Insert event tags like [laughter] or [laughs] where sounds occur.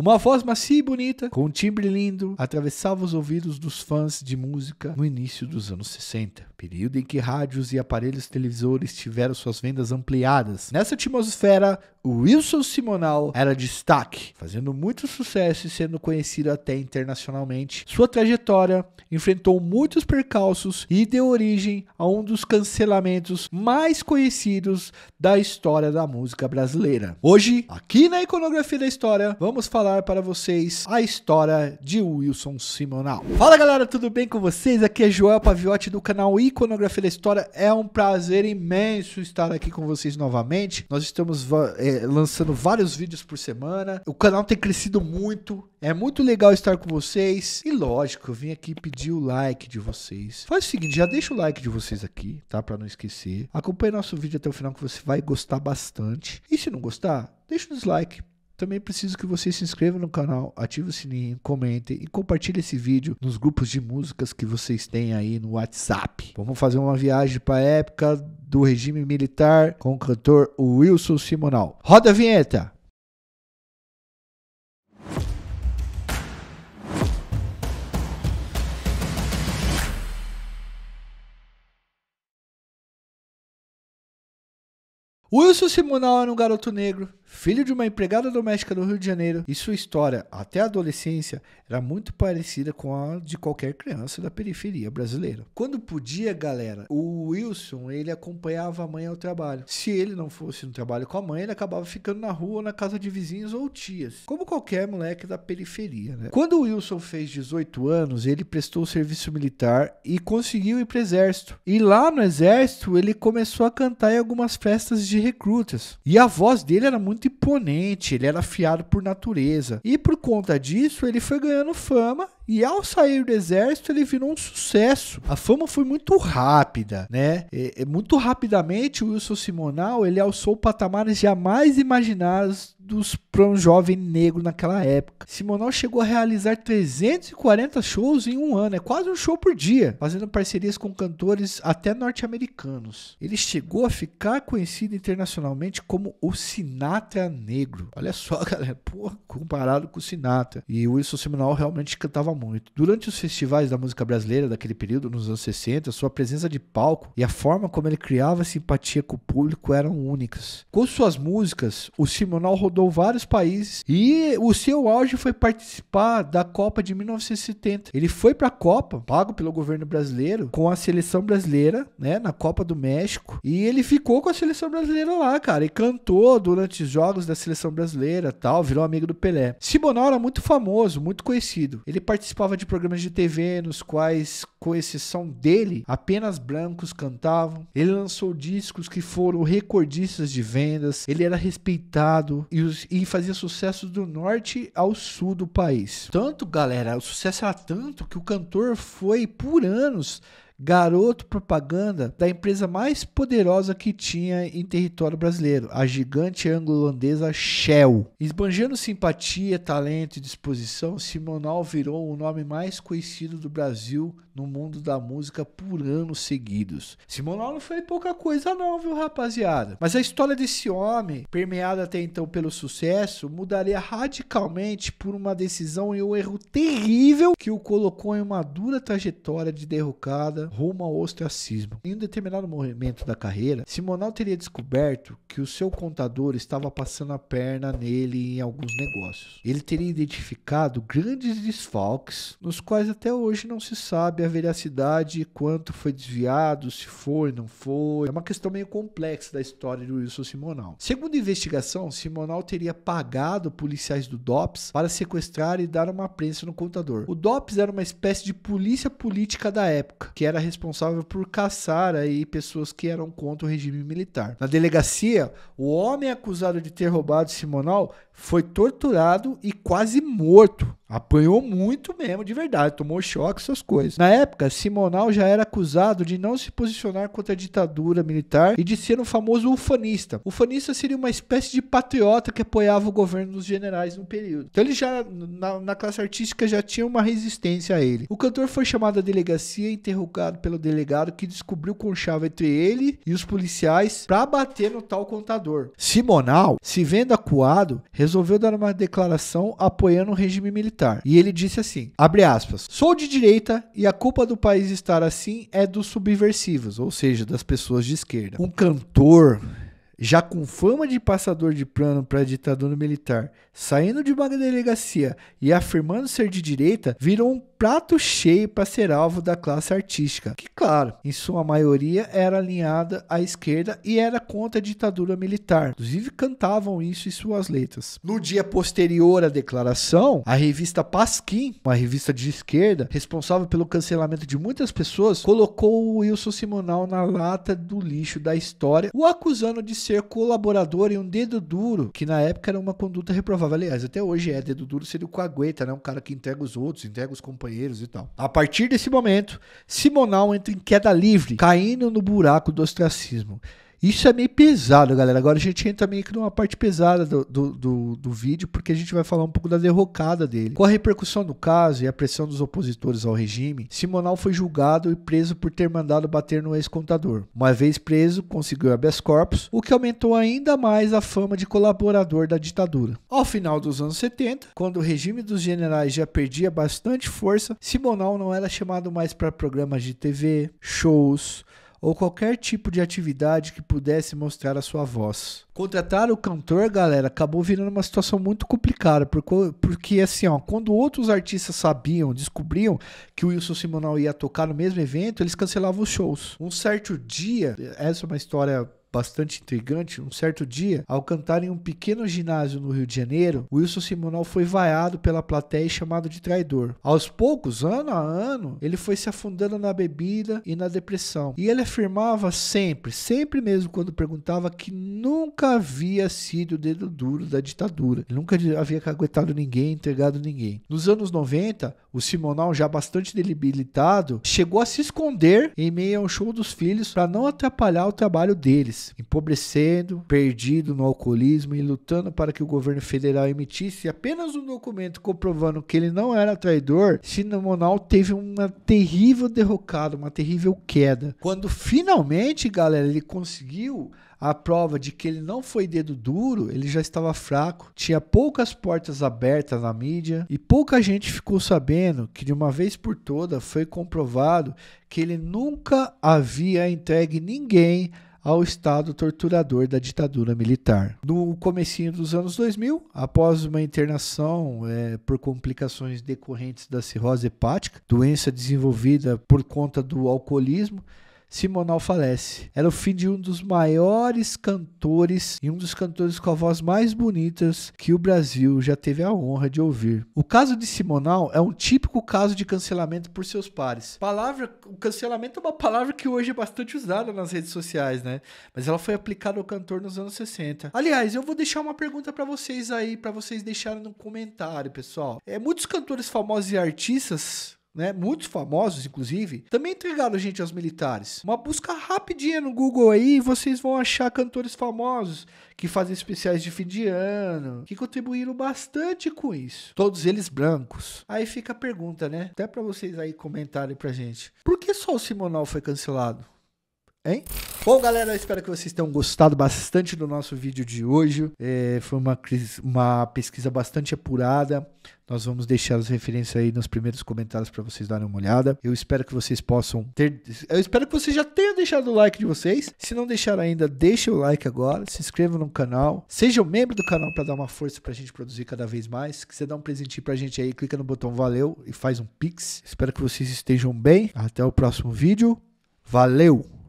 Uma voz macia e bonita, com um timbre lindo, atravessava os ouvidos dos fãs de música no início dos anos 60, período em que rádios e aparelhos televisores tiveram suas vendas ampliadas. Nessa atmosfera, Wilson Simonal era destaque, fazendo muito sucesso e sendo conhecido até internacionalmente. Sua trajetória enfrentou muitos percalços e deu origem a um dos cancelamentos mais conhecidos da história da música brasileira. Hoje, aqui na Iconografia da História, vamos falar para vocês a história de Wilson Simonal. Fala galera, tudo bem com vocês? Aqui é Joel Paviotti do canal Iconografia da História. É um prazer imenso estar aqui com vocês novamente. Nós estamos é, lançando vários vídeos por semana. O canal tem crescido muito. É muito legal estar com vocês. E lógico, eu vim aqui pedir o like de vocês. Faz o seguinte, já deixa o like de vocês aqui, tá? Para não esquecer. Acompanhe nosso vídeo até o final que você vai gostar bastante. E se não gostar, deixa o dislike. Também preciso que vocês se inscrevam no canal, ative o sininho, comentem e compartilhem esse vídeo nos grupos de músicas que vocês têm aí no WhatsApp. Vamos fazer uma viagem para a época do regime militar com o cantor Wilson Simonal. Roda a vinheta! Wilson Simonal era um garoto negro, filho de uma empregada doméstica do Rio de Janeiro, e sua história, até a adolescência, era muito parecida com a de qualquer criança da periferia brasileira. Quando podia, galera, o Wilson, ele acompanhava a mãe ao trabalho. Se ele não fosse no trabalho com a mãe, ele acabava ficando na rua ou na casa de vizinhos ou tias, como qualquer moleque da periferia, né? Quando o Wilson fez 18 anos, ele prestou serviço militar e conseguiu ir para o exército. E lá no exército, ele começou a cantar em algumas festas de recrutas. E a voz dele era muito imponente, ele era afiado por natureza. E por conta disso, ele foi ganhando fama e ao sair do exército ele virou um sucesso. A fama foi muito rápida, né? E, muito rapidamente o Wilson Simonal ele alçou patamares jamais imaginados dos para um jovem negro naquela época. Simonal chegou a realizar 340 shows em um ano, é quase um show por dia, fazendo parcerias com cantores até norte-americanos. Ele chegou a ficar conhecido internacionalmente como o Sinatra Negro. Olha só, [laughs] galera, pô, comparado com o Sinatra. E o Wilson Simonal realmente cantava muito. Durante os festivais da música brasileira daquele período, nos anos 60, sua presença de palco e a forma como ele criava simpatia com o público eram únicas. Com suas músicas, o Simonal rodou vários países e o seu auge foi participar da Copa de 1970. Ele foi para a Copa, pago pelo governo brasileiro, com a seleção brasileira, né, na Copa do México, e ele ficou com a seleção brasileira lá, cara, e cantou durante os jogos da seleção brasileira, tal, virou amigo do Pelé. Sibonal era muito famoso, muito conhecido. Ele participava de programas de TV nos quais, com exceção dele, apenas brancos cantavam. Ele lançou discos que foram recordistas de vendas. Ele era respeitado e, e fazia sucesso do norte ao sul do país. Tanto, galera, o sucesso era tanto que o cantor foi por anos garoto propaganda da empresa mais poderosa que tinha em território brasileiro, a gigante anglo-holandesa Shell. Esbanjando simpatia, talento e disposição, Simonal virou o nome mais conhecido do Brasil no mundo da música por anos seguidos. Simonal não foi pouca coisa não, viu, rapaziada? Mas a história desse homem, permeada até então pelo sucesso, mudaria radicalmente por uma decisão e um erro terrível que o colocou em uma dura trajetória de derrocada rumo ao ostracismo. Em um determinado momento da carreira, Simonal teria descoberto que o seu contador estava passando a perna nele em alguns negócios. Ele teria identificado grandes desfalques, nos quais até hoje não se sabe a veracidade quanto foi desviado, se foi, não foi. É uma questão meio complexa da história do Wilson Simonal. Segundo a investigação, Simonal teria pagado policiais do DOPS para sequestrar e dar uma prensa no contador. O DOPS era uma espécie de polícia política da época, que era responsável por caçar aí pessoas que eram contra o regime militar. Na delegacia, o homem acusado de ter roubado Simonal foi torturado e quase morto. Apanhou muito mesmo, de verdade. Tomou choque, essas coisas. Na época, Simonal já era acusado de não se posicionar contra a ditadura militar e de ser um famoso ufanista. Ufanista seria uma espécie de patriota que apoiava o governo dos generais no período. Então ele já, na, na classe artística, já tinha uma resistência a ele. O cantor foi chamado à delegacia e interrogado pelo delegado que descobriu conchava entre ele e os policiais para bater no tal contador. Simonal, se vendo acuado, resolveu dar uma declaração apoiando o regime militar. E ele disse assim: abre aspas, sou de direita e a culpa do país estar assim é dos subversivos, ou seja, das pessoas de esquerda. Um cantor já com fama de passador de plano para a ditadura militar, saindo de uma delegacia e afirmando ser de direita, virou um prato cheio para ser alvo da classe artística, que, claro, em sua maioria era alinhada à esquerda e era contra a ditadura militar. Inclusive, cantavam isso em suas letras. No dia posterior à declaração, a revista Pasquim, uma revista de esquerda, responsável pelo cancelamento de muitas pessoas, colocou o Wilson Simonal na lata do lixo da história, o acusando de ser colaborador e um dedo duro, que na época era uma conduta reprovável. Aliás, até hoje é dedo duro, seria o coagueta, né? Um cara que entrega os outros, entrega os companheiros companheiros e tal. A partir desse momento, Simonal entra em queda livre, caindo no buraco do ostracismo. Isso é meio pesado, galera. Agora a gente entra meio que numa parte pesada do, do, do, do, vídeo, porque a gente vai falar um pouco da derrocada dele. Com a repercussão do caso e a pressão dos opositores ao regime, Simonal foi julgado e preso por ter mandado bater no ex-contador. Uma vez preso, conseguiu habeas corpus, o que aumentou ainda mais a fama de colaborador da ditadura. Ao final dos anos 70, quando o regime dos generais já perdia bastante força, Simonal não era chamado mais para programas de TV, shows, ou qualquer tipo de atividade que pudesse mostrar a sua voz. Contratar o cantor, galera, acabou virando uma situação muito complicada, porque, porque assim, ó, quando outros artistas sabiam, descobriam que o Wilson Simonal ia tocar no mesmo evento, eles cancelavam os shows. Um certo dia, essa é uma história bastante intrigante, um certo dia, ao cantar em um pequeno ginásio no Rio de Janeiro, Wilson Simonal foi vaiado pela plateia e chamado de traidor. Aos poucos, ano a ano, ele foi se afundando na bebida e na depressão. E ele afirmava sempre, sempre mesmo quando perguntava que nunca havia sido o dedo duro da ditadura. Ele nunca havia caguetado ninguém, entregado ninguém. Nos anos 90, o Simonal, já bastante debilitado, chegou a se esconder em meio ao show dos filhos para não atrapalhar o trabalho deles empobrecendo, perdido no alcoolismo e lutando para que o governo federal emitisse apenas um documento comprovando que ele não era traidor, Sinomonal teve uma terrível derrocada, uma terrível queda. Quando finalmente, galera, ele conseguiu a prova de que ele não foi dedo duro, ele já estava fraco, tinha poucas portas abertas na mídia e pouca gente ficou sabendo que de uma vez por toda foi comprovado que ele nunca havia entregue ninguém ao estado torturador da ditadura militar. No comecinho dos anos 2000, após uma internação é, por complicações decorrentes da cirrose hepática, doença desenvolvida por conta do alcoolismo, Simonal falece. Era o fim de um dos maiores cantores e um dos cantores com a voz mais bonitas que o Brasil já teve a honra de ouvir. O caso de Simonal é um típico caso de cancelamento por seus pares. Palavra, o cancelamento é uma palavra que hoje é bastante usada nas redes sociais, né? Mas ela foi aplicada ao cantor nos anos 60. Aliás, eu vou deixar uma pergunta para vocês aí, para vocês deixarem no comentário, pessoal. É, muitos cantores famosos e artistas né, muitos famosos, inclusive, também entregaram gente aos militares. Uma busca rapidinha no Google aí, vocês vão achar cantores famosos que fazem especiais de fim de ano, que contribuíram bastante com isso. Todos eles brancos. Aí fica a pergunta, né? Até para vocês aí comentarem pra gente. Por que só o Simonal foi cancelado? Hein? Bom, galera, espero que vocês tenham gostado bastante do nosso vídeo de hoje. É, foi uma, uma pesquisa bastante apurada. Nós vamos deixar as referências aí nos primeiros comentários para vocês darem uma olhada. Eu espero que vocês possam ter. Eu espero que vocês já tenham deixado o like de vocês. Se não deixaram ainda, deixe o like agora. Se inscreva no canal. Seja um membro do canal para dar uma força para a gente produzir cada vez mais. Se quiser dar um presentinho para a gente aí, clica no botão valeu e faz um pix. Espero que vocês estejam bem. Até o próximo vídeo. Valeu!